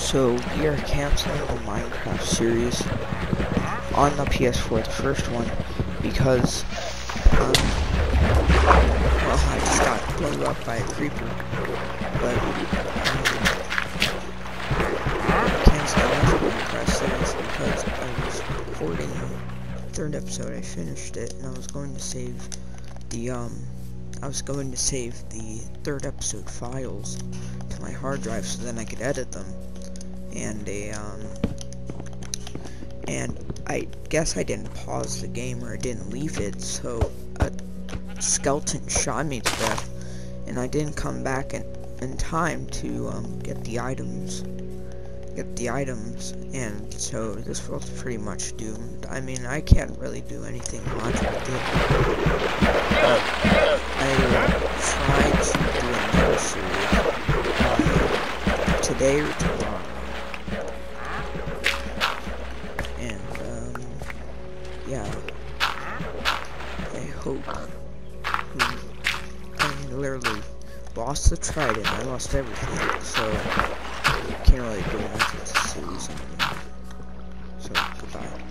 So we are canceling the Minecraft series on the PS4, the first one, because um, well, I just got blown up by a creeper. But um, canceling the Minecraft series because I was recording the third episode. I finished it, and I was going to save the um, I was going to save the third episode files to my hard drive so then I could edit them and a um and I guess I didn't pause the game or I didn't leave it so a skeleton shot me to death. And I didn't come back in, in time to um, get the items get the items. And so this was pretty much doomed. I mean I can't really do anything much with it I tried to do another series uh, today or tomorrow yeah. I hope hmm. I literally lost the trident. I lost everything, so I can't really go on to the series. So goodbye.